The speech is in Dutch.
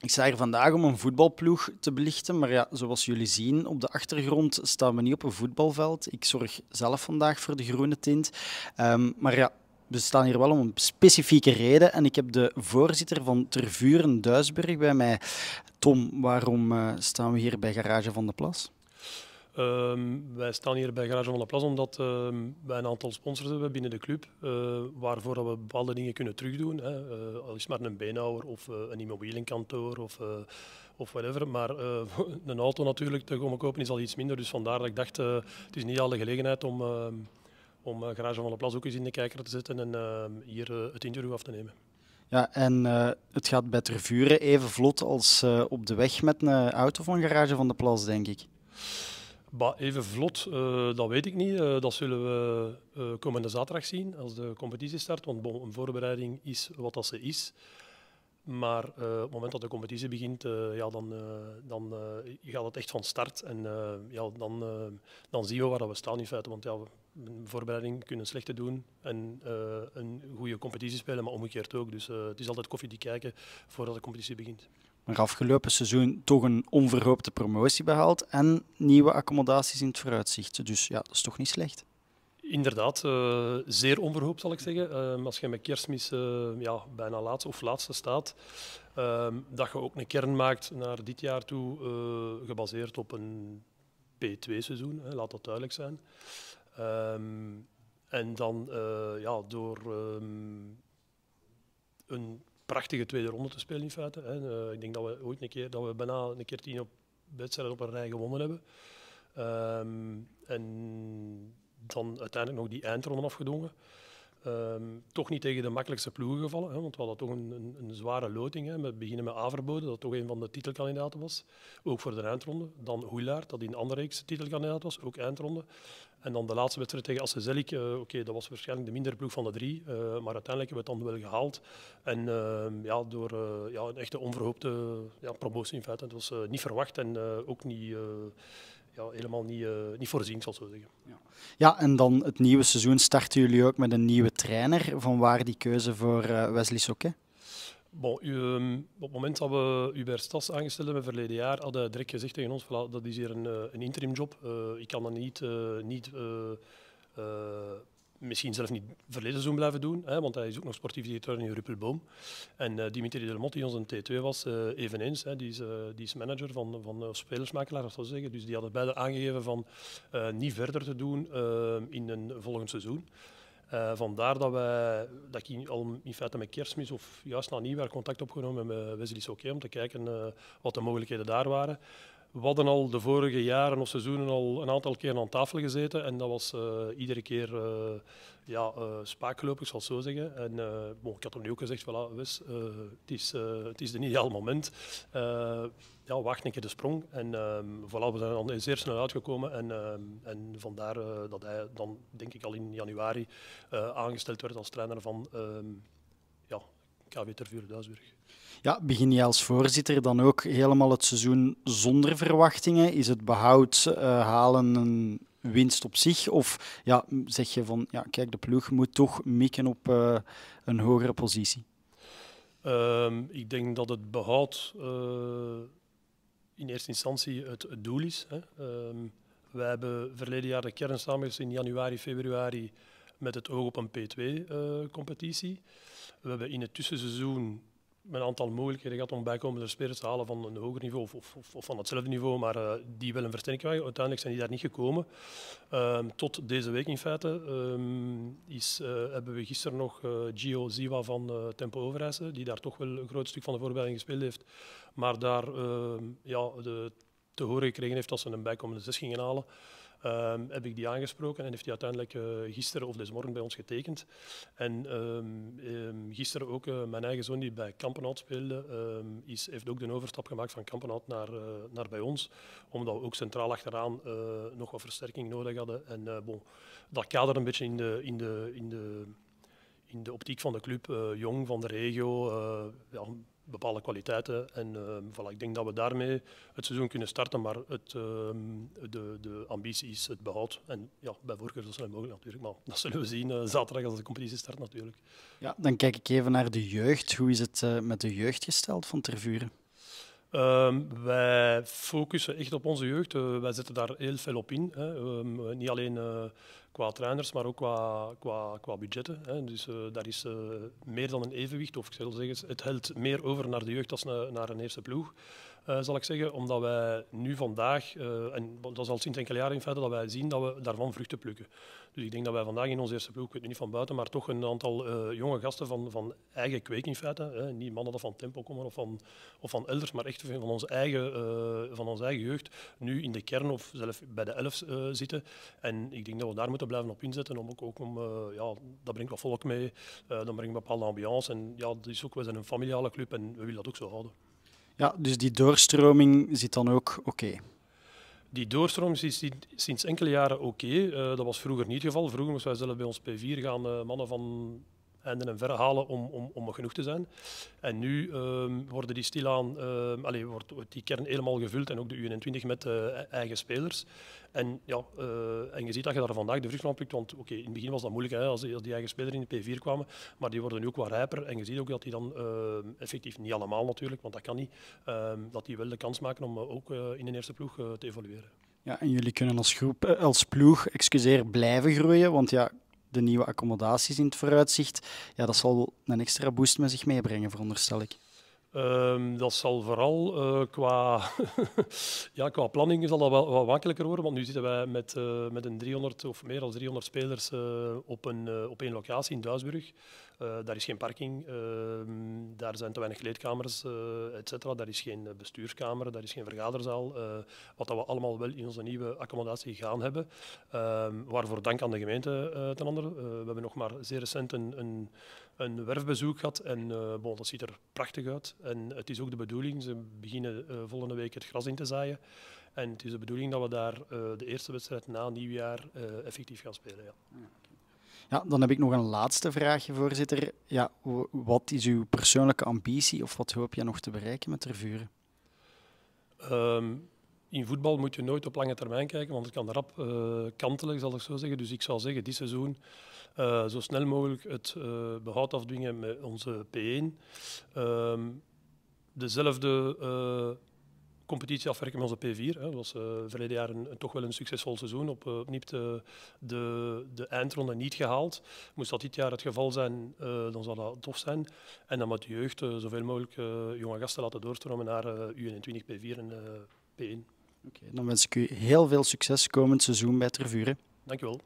Ik sta hier vandaag om een voetbalploeg te belichten, maar ja, zoals jullie zien op de achtergrond staan we niet op een voetbalveld. Ik zorg zelf vandaag voor de groene tint. Um, maar ja, we staan hier wel om een specifieke reden en ik heb de voorzitter van Tervuren Duisburg bij mij. Tom, waarom uh, staan we hier bij Garage van de Plas? Um, wij staan hier bij Garage van de Plas omdat uh, wij een aantal sponsors hebben binnen de club, uh, waarvoor we bepaalde dingen kunnen terugdoen. Hè. Uh, al is maar een beenhouwer of een immobilienkantoor of, of whatever. Maar een auto natuurlijk te komen kopen is al iets minder. Dus vandaar dat ik dacht, het is niet al de gelegenheid om, ehm, om Garage van de Plas ook eens in de kijker te zetten en ehm, hier het interview af te nemen. Ja, en het gaat bij Tervuren even vlot als op de weg met een auto van Garage van de Plas, denk ik. Even vlot, uh, dat weet ik niet. Uh, dat zullen we uh, komende zaterdag zien als de competitie start. Want een voorbereiding is wat dat ze is. Maar op het moment dat de competitie begint, ja, dan, dan gaat het echt van start. En ja, dan, dan zien we waar we staan in feite. Want ja, een voorbereiding kunnen slechte doen en een goede competitie spelen, maar omgekeerd ook. Dus het is altijd koffie die kijken voordat de competitie begint maar afgelopen seizoen toch een onverhoopte promotie behaald en nieuwe accommodaties in het vooruitzicht. Dus ja, dat is toch niet slecht. Inderdaad, uh, zeer onverhoopt zal ik zeggen. Uh, als je met kerstmis uh, ja, bijna laatste of laatste staat, ehm, dat je ook een kern maakt naar dit jaar toe, gebaseerd op een P2-seizoen, laat dat duidelijk zijn. Ehm, en dan ja, door een prachtige tweede ronde te spelen in feite. Hè. Ik denk dat we ooit een keer, dat we bijna een keer tien op wedstrijden op een rij gewonnen hebben. En dan uiteindelijk nog die eindronde afgedwongen. Um, toch niet tegen de makkelijkste ploegen gevallen, hè, want we hadden toch een, een, een zware loting. Hè. We beginnen met Averbode, dat toch een van de titelkandidaten was, ook voor de eindronde. Dan Hoelaert, dat in de andere reeks titelkandidaat was, ook eindronde. En dan de laatste wedstrijd tegen Assezelik, uh, oké, dat was waarschijnlijk de mindere ploeg van de drie, uh, maar uiteindelijk hebben we het dan wel gehaald. En uh, ja, door ja, een echte onverhoopte ja, promotie in feite. Het was niet verwacht en ook niet ja, helemaal niet, uh, niet voorzien, zal ik zo zeggen. Ja. ja, en dan het nieuwe seizoen starten jullie ook met een nieuwe trainer. Van waar die keuze voor uh, Wesley Sokke? Bon, u, um, op het moment dat we Hubert Stas aangesteld hebben verleden jaar, hadden direct gezegd tegen ons, voilà, dat is hier een, uh, een interim job. ik kan dat niet, niet misschien zelf niet verleden seizoen blijven doen, hè, want hij is ook nog sportief directeur in Ruppelboom. En uh, Dimitri Delmot, die onze T2 was, uh, eveneens, hè, die, is, uh, die is manager van, van spelersmakelaar, dat zou zeggen. Dus die hadden beide aangegeven van niet verder te doen in een volgend seizoen. vandaar dat, wij, dat ik al in feite met kerstmis of juist na nieuwjaar contact opgenomen met Wesley Soké om te kijken wat de mogelijkheden daar waren. We hadden al de vorige jaren of seizoenen al een aantal keer aan tafel gezeten en dat was uh, iedere keer uh, ja, uh, spaakgelopen, ik zal het zo zeggen. En ik had hem nu ook gezegd, voilà, Wes, het, is, het is een ideaal moment. ja, wacht een keer de sprong. En voilà, we zijn dan zeer snel uitgekomen en, en vandaar dat hij dan, denk ik, al in januari aangesteld werd als trainer van ja, KW Tervuur Duisburg. Ja, begin je als voorzitter dan ook helemaal het seizoen zonder verwachtingen? Is het behoud uh, halen een winst op zich? Of ja, zeg je van, ja, kijk, de ploeg moet toch mikken op uh, een hogere positie? Um, ik denk dat het behoud uh, in eerste instantie het, het doel is. Hè. Um, wij hebben verleden jaar de kern samengesteld in januari, februari met het oog op een P2-competitie. we hebben in het tussenseizoen een aantal mogelijkheden gehad om bijkomende spelers te halen van een hoger niveau of, of, van hetzelfde niveau, maar uh, die wel een versterking krijgen. Uiteindelijk zijn die daar niet gekomen. Um, tot deze week in feite um, is, uh, hebben we gisteren nog Gio Ziwa van Tempo Overijse, die daar toch wel een groot stuk van de voorbereiding gespeeld heeft, maar daar ehm, ja, de, te horen gekregen heeft dat ze een bijkomende zes gingen halen. Um, heb ik die aangesproken en heeft hij uiteindelijk uh, gisteren of deze morgen bij ons getekend. En um, gisteren ook uh, mijn eigen zoon die bij Kampenhout speelde, is, heeft ook de overstap gemaakt van Kampenhout naar, uh, naar bij ons, omdat we ook centraal achteraan nog wat versterking nodig hadden. En bon, dat kader een beetje in de, in de, in de, in de optiek van de club, jong van de regio, ja, bepaalde kwaliteiten. En uh, voilà, ik denk dat we daarmee het seizoen kunnen starten, maar het, uh, de, de, ambitie is het behoud. En ja, bij voorkeur zo snel mogelijk natuurlijk, maar dat zullen we zien uh, zaterdag als de competitie start natuurlijk. Ja, dan kijk ik even naar de jeugd. Hoe is het eh, met de jeugd gesteld van Tervuren? Ehm, wij focussen echt op onze jeugd. Uh, wij zetten daar heel veel op in. Hè. Um, niet alleen uh, qua trainers, maar ook qua, qua, qua budgetten. Hè. Dus uh, daar is meer dan een evenwicht. Of ik zal zeggen, het helpt meer over naar de jeugd als naar, naar een eerste ploeg. Uh, zal ik zeggen, omdat wij nu vandaag, uh, en dat is al sinds enkele jaren in feite, dat wij zien dat we daarvan vruchten plukken. Dus ik denk dat wij vandaag in onze eerste ploeg, ik weet niet van buiten, maar toch een aantal uh, jonge gasten van, van eigen kweek in feite, hè, niet mannen die van Tempo komen of van, of van elders, maar echt van onze, eigen, van onze eigen jeugd, nu in de kern of zelf bij de elf zitten. En ik denk dat we daar moeten blijven op inzetten, om ook, om, ja, dat brengt wat volk mee, dan brengt een bepaalde ambiance. En ja, dus ook, we zijn een familiale club en we willen dat ook zo houden. Ja, dus die doorstroming zit dan ook oké. Die doorstroming is sinds enkele jaren oké. Uh, dat was vroeger niet het geval. Vroeger moesten wij zelf bij ons P4 gaan uh, mannen van einden en verre halen om, om, om genoeg te zijn. En nu um, worden die stilaan, um, allez, wordt, die kern helemaal gevuld en ook de U21 met uh, eigen spelers. En, ja, uh, en je ziet dat je daar vandaag de vrucht van plukt, want okay, in het begin was dat moeilijk hè, als, die, eigen spelers in de P4 kwamen, maar die worden nu ook wat rijper en je ziet ook dat die dan uh, effectief, niet allemaal natuurlijk, want dat kan niet, dat die wel de kans maken om ook in een eerste ploeg te evolueren. Ja, en jullie kunnen als groep, als ploeg, excuseer, blijven groeien, want ja, de nieuwe accommodaties in het vooruitzicht, ja, dat zal een extra boost met zich meebrengen, veronderstel ik. Um, dat zal vooral uh, qua, ja, qua planning zal dat wel wat makkelijker worden, want nu zitten wij met, uh, met een 300 of meer dan 300 spelers uh, op, een, op één locatie in Duisburg. daar is geen parking, ehm, daar zijn te weinig kleedkamers, et cetera. Daar is geen bestuurskamer, daar is geen vergaderzaal. wat we allemaal wel in onze nieuwe accommodatie gaan hebben. Ehm, waarvoor dank aan de gemeente ten andere. we hebben nog maar zeer recent een, een een werfbezoek gehad en bon, dat ziet er prachtig uit. En het is ook de bedoeling, ze beginnen uh, volgende week het gras in te zaaien. En het is de bedoeling dat we daar uh, de eerste wedstrijd na nieuwjaar effectief gaan spelen. Ja. ja. dan heb ik nog een laatste vraagje, voorzitter. Ja, wat is uw persoonlijke ambitie of wat hoop je nog te bereiken met Tervuren? Um, in voetbal moet je nooit op lange termijn kijken, want het kan rap uh, kantelen, zal ik zo zeggen. Dus ik zal zeggen, dit seizoen uh, zo snel mogelijk het uh, behoud afdwingen met onze P1. Um, dezelfde competitie afwerken met onze P4. Hè. Dat was uh, verleden jaar een, een, toch wel een succesvol seizoen. Op, uh, opnieuw de, de, de, eindronde niet gehaald. Moest dat dit jaar het geval zijn, uh, dan zou dat tof zijn. En dan met de jeugd zoveel mogelijk jonge gasten laten doorstromen naar U21, P4 en P1. Okay, dan wens ik u heel veel succes komend seizoen bij Tervuren. Dank u wel.